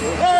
Hey!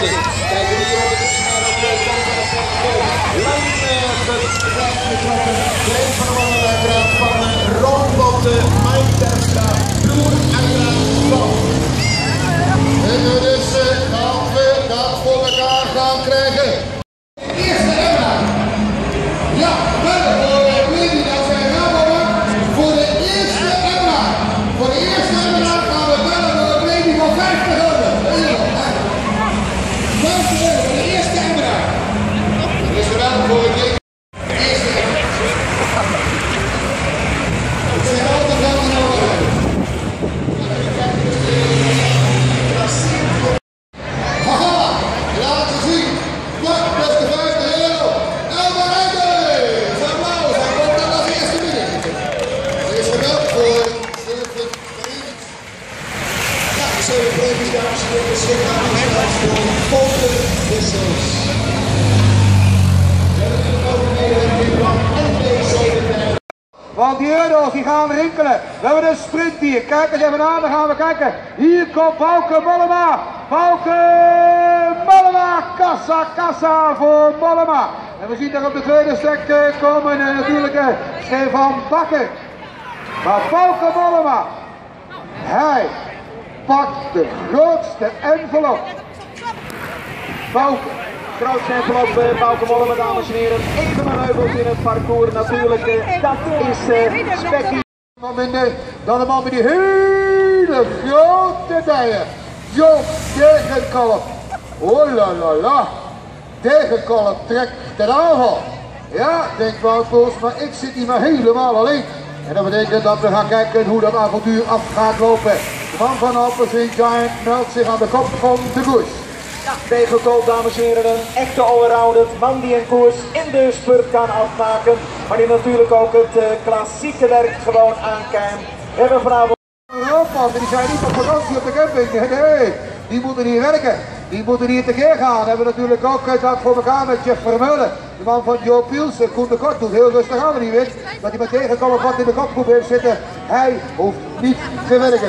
die aan, dan gaan we kijken. Hier komt Bouke Mollema. Bouke Mollema. Kassa, kassa voor Mollema. En we zien daar op de tweede stek eh, komen eh, natuurlijk eh, Stefan Bakker. Maar Bouke Mollema, hij pakt de grootste envelop. Bouke. Grootste envelop, eh, Bouke Mollema, dames en heren. Even maar heuvels in het parcours natuurlijk. dat is eh spekkie. Dan de man met die hele grote bijen. Joop Tegenkalf. Oh la la la. Tegenkalf trekt de aanval. Ja, denkt Wout Poels, maar ik zit hier maar helemaal alleen. En dat betekent dat we gaan kijken hoe dat avontuur af gaat lopen. De man van Opposite Giant meldt zich aan de kop van de koers. Ja, tegenkoop, dames en heren, een echte allrounder. Man die een koers in de spurt kan afmaken. Maar die natuurlijk ook het eh, klassieke werk gewoon aankijkt. We hebben vanavond... Europa, die zijn niet op vakantie op de camping. Nee, die moeten hier werken. Die moeten hier tekeer gaan. We hebben natuurlijk ook dat voor elkaar met Jeff Vermeulen. De man van Joe Piels, eh, Koen de Kort doet heel rustig aan, die weet dat hij met tegenkomen wat in de kopgroep heeft zitten. Hij hoeft niet te werken.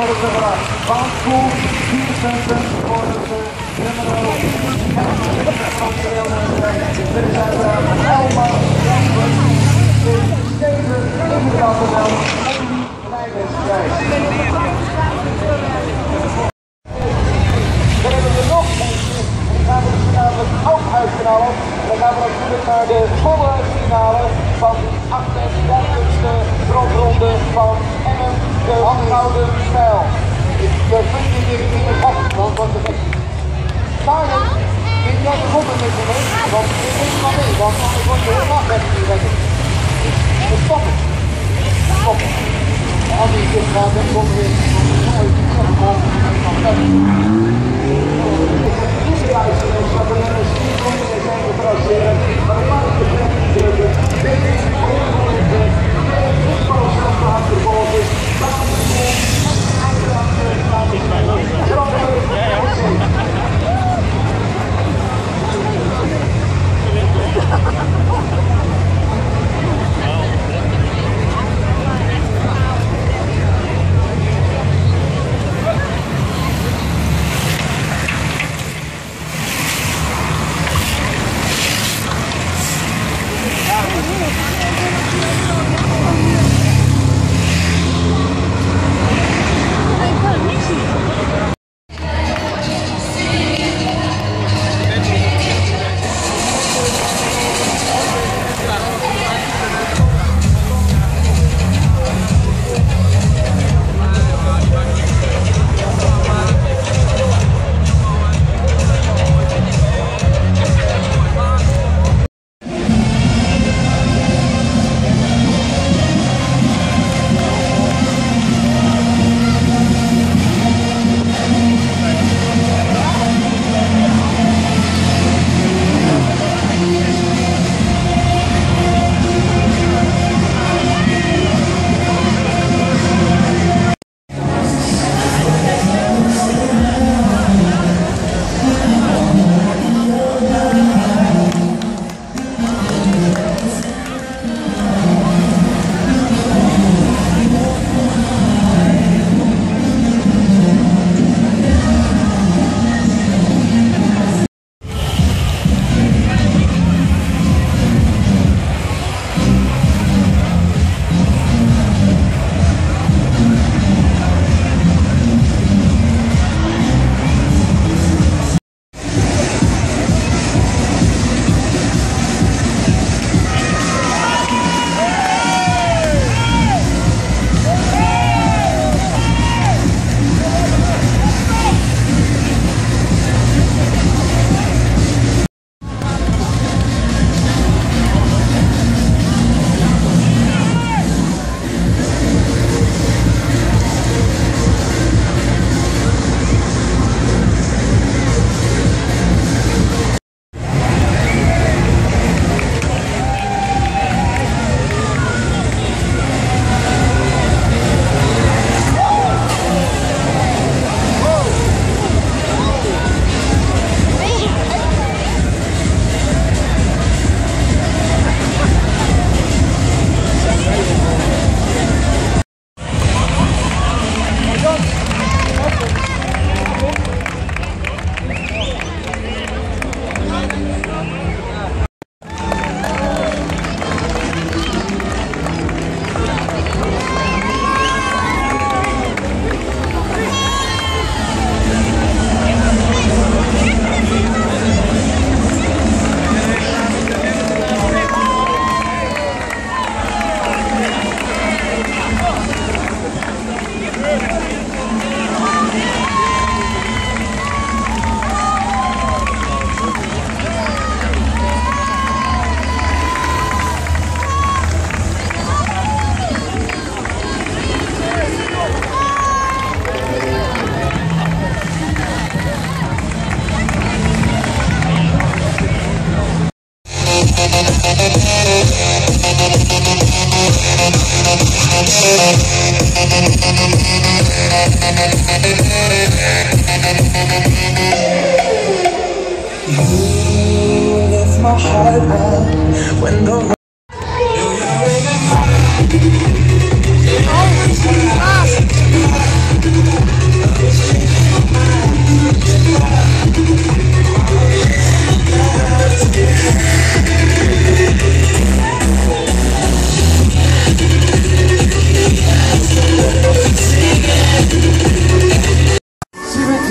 4 punten voor de nummer 8. Bouke Koel, 4 punten voor de nummer 11 van de deelnemerslijst. Dit Leidersprijs. Dan hebben we nog die gaan we dus namelijk ook. Dan gaan we natuurlijk naar de volle van de 38e rondronde van Emmen, de Stijl. Ik vind het want wat de Maarten, vind jij de goede met me mee? Want ik weet maar mee, want anders wordt je helemaal weg hier weg. Dus stop het. Het. Als ik dit ga, dan komt er weer nooit lift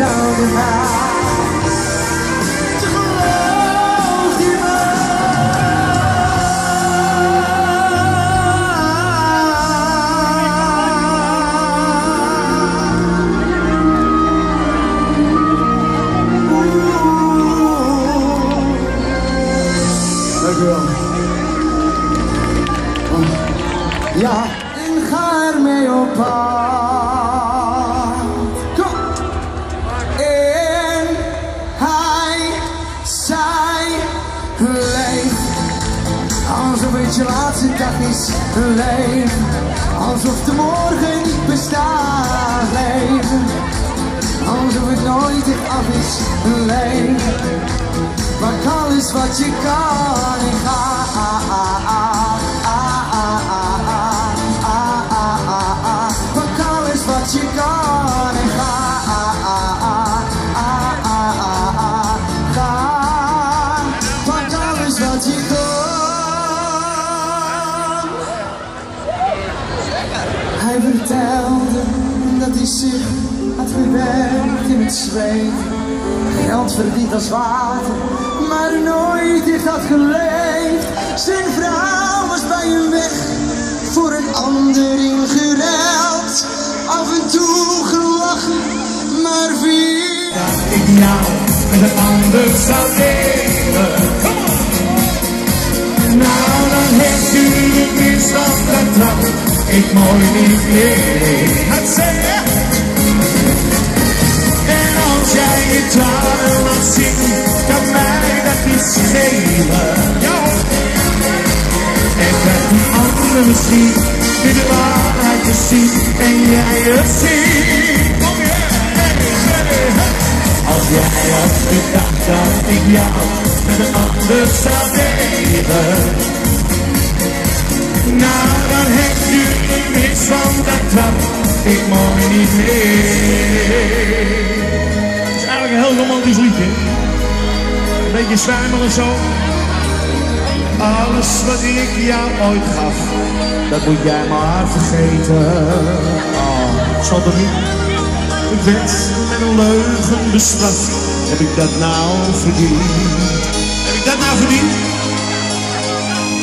around the house. Alsof het nooit echt af is. Leef Pak alles wat je kan en ga. Geld verdiend als water, maar nooit heeft dat geleefd. Zijn vrouw was bij hem weg, voor een ander ingeruild. Af en toe gelachen, maar wie? Dat ik jou met een ander zou delen. Nou, dan heeft u het misstand dat trap ik mooi niet meer. Het zeggen. Jij je tranen laat zien, kan mij dat niet schelen. Ja. En dat die ander misschien weer de waarheid te zien en jij het ziet. Als jij had gedacht dat ik jou met een ander zou delen. Nou, dan heb je niks van dat trap ik mooi niet meer. Beetje zwijmelen zo. Alles wat ik jou ooit gaf, dat moet jij maar vergeten. Oh, zal er niet. Ik werd met een leugen bestraft. Heb ik dat nou verdiend? Heb ik dat nou verdiend?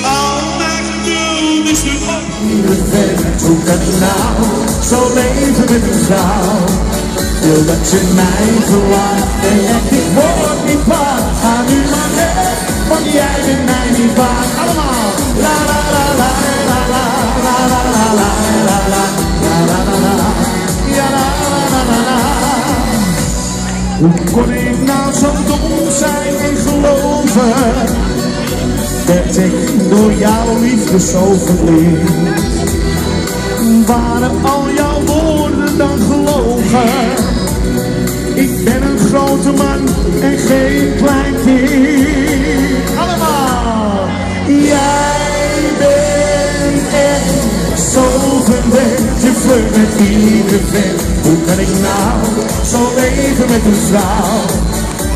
Al mijn geduld is nu. Hoe kan je nou zo leven met een vrouw? Wil dat je mij verlaat en echt ik word niet kwaad. Ga nu maar weg, want jij bent mij niet waard. Allemaal. La la la la la la la la la la la la la la la la Ja la la la la Hoe kon ik nou zo dom zijn en geloven? Werd ik door jouw liefde zo verblind? Waren al jouw woorden dan gelogen? Ik ben een grote man en geen klein kind. Allemaal! Jij bent echt zo verwend, je met iedere vent. Hoe kan ik nou zo leven met een vrouw?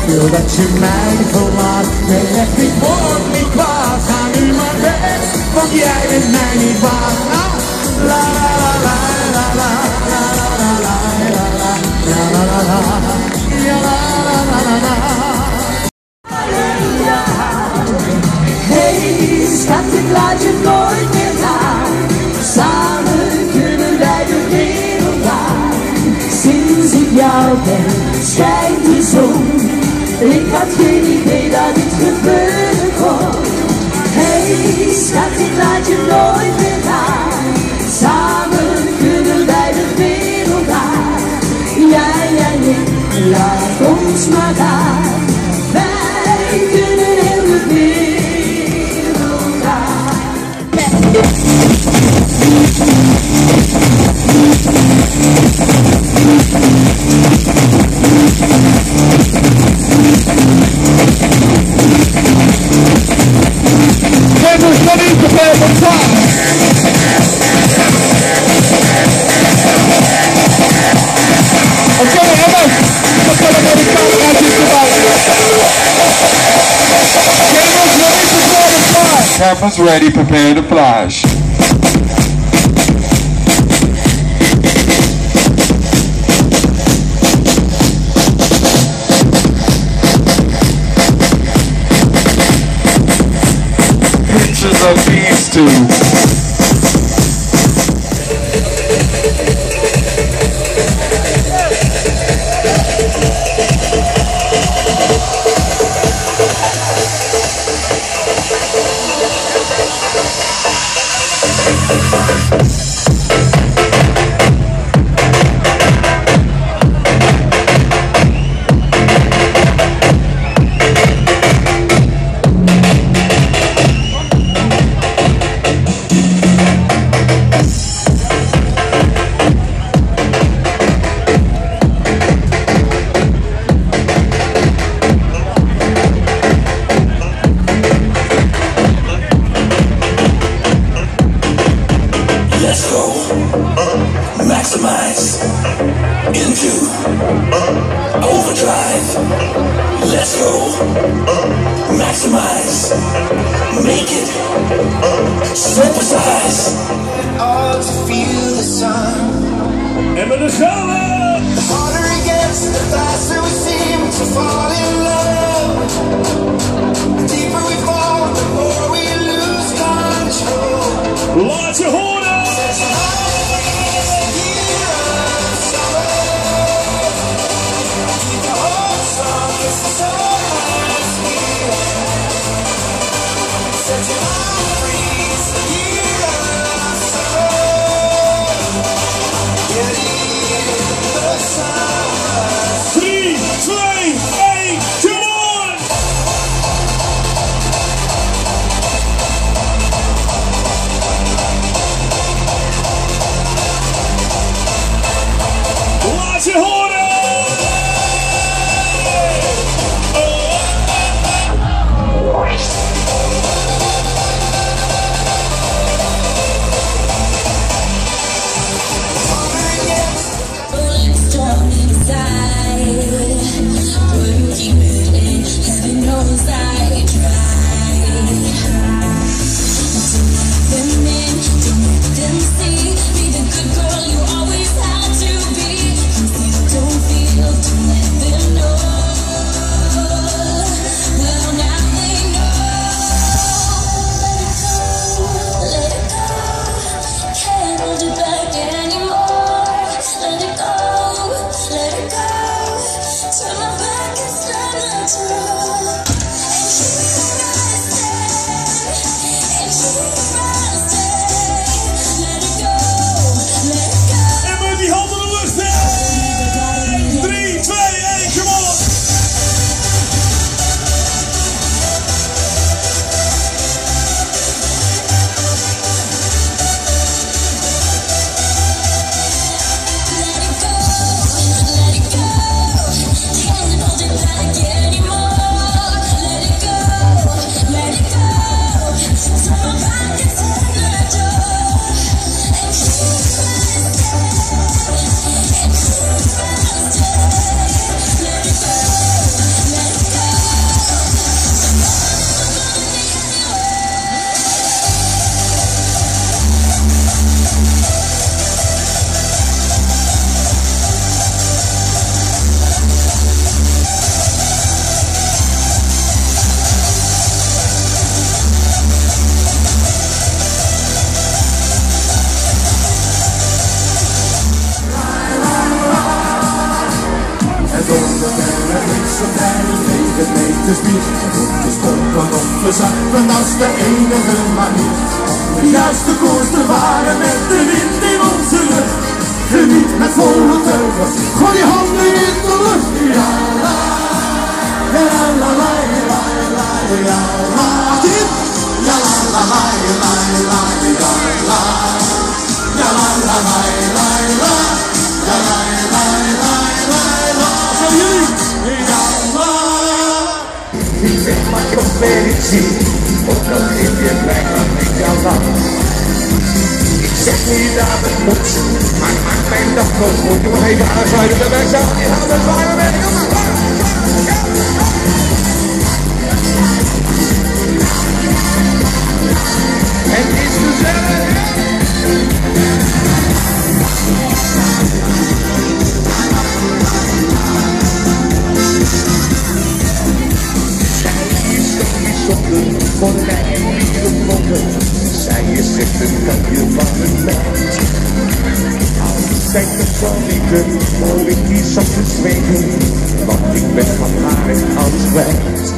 Wil dat je mij verlaat, nee echt, ik word niet kwaad. Ga nu maar weg, want jij bent mij niet waard. La cameras ready, prepare to flash. Pictures of these two. Into. Uh, overdrive. Let's go. Uh, maximize. Make it. Uh, supersize. all to feel the sun. En met de. The harder it gets, the faster we seem to fall in love. The deeper we fall, the more we lose control. Laat je horen. Dus op verzuipen, dat is de enige manier. De juiste koers te varen met de wind in onze lucht. Geniet met volle teugen, gooi je handen in de lucht. Ja, la, ja, la, la, la, la, ja, la. Ja, la, la, la, ja, la, ja, la, la, la. geef je mij. Ik zeg niet dat het moet, maar maak mijn dag nog goed. Maar even aansluiten, bij ben ik zelf handen. Liefde, zij is echt een katje van een meid. Kijk het zo liefde, hoor ik die zachte zweten, want ik ben van haar en alles kwijt.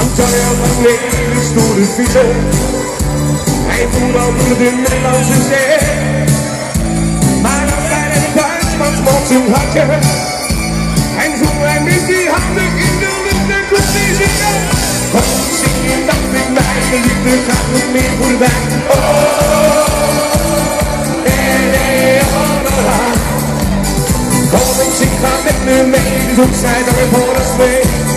Antonio van Leeuwen door de al door de Nederlandse zee. Maar als de buitenman smolt zijn hartje. En zo hij met die handen in de lucht en komt hij zingen. Oh, zing je dat met mij, de liefde gaat nog meer voorbij. Oh, nee, nee, oh, la, la. Kom en zing, ga met me mee, dus ook zij dan voor ons mee.